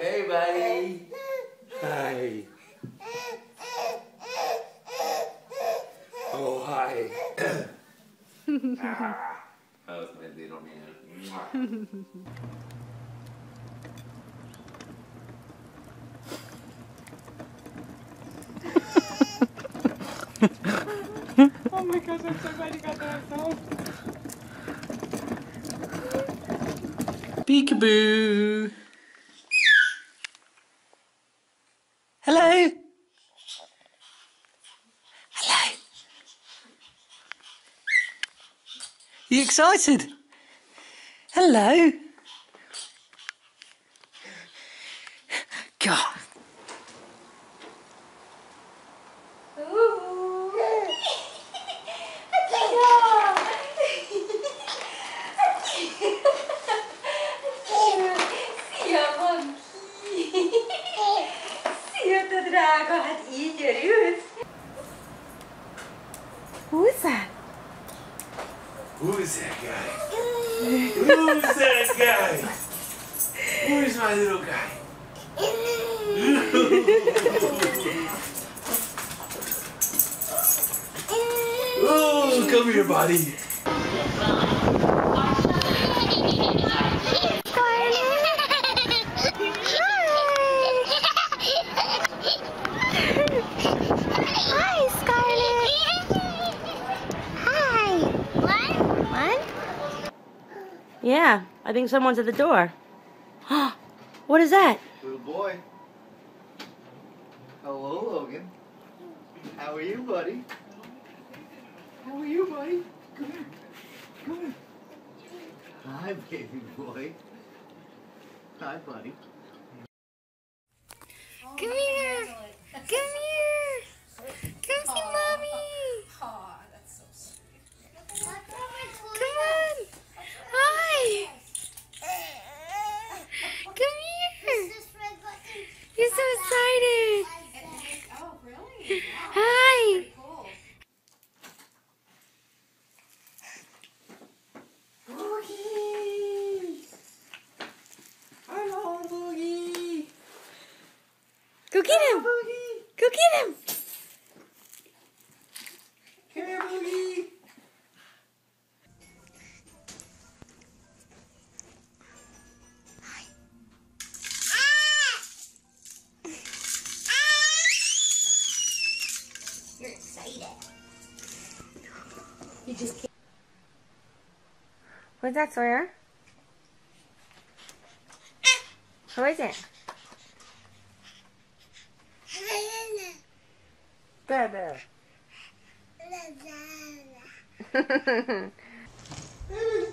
Hey, buddy. Hi. Oh, hi. ah. That was my little man. oh my gosh, I'm so glad you got that home. Peekaboo! You excited? Hello. God. Who's that guy? Who's that guy? Who's my little guy? oh, come here, buddy. Yeah, I think someone's at the door. what is that? Little boy. Hello, Logan. How are you, buddy? How are you, buddy? Come here. Come here. Hi, baby boy. Hi, buddy. Come here. Come here. Come see mommy. Come on. Hi. Come here. You're so excited. Hi. Hello, Boogie. Go get him. Go get him. Come here, Boogie. You're excited. You just... What's that, Sawyer? Eh. Who is it? Bear